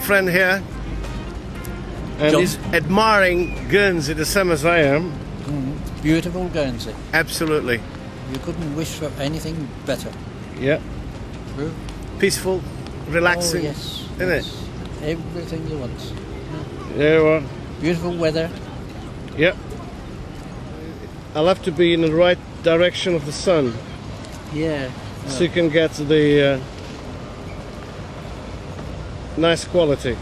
here and John. is admiring Guernsey the same as I am. Beautiful Guernsey. Absolutely. You couldn't wish for anything better. Yeah. True. Peaceful, relaxing. Oh, yes. Isn't it? yes. Everything you want. Yeah, well, Beautiful weather. yeah. I'll have to be in the right direction of the sun Yeah. so you can get the uh, nice quality.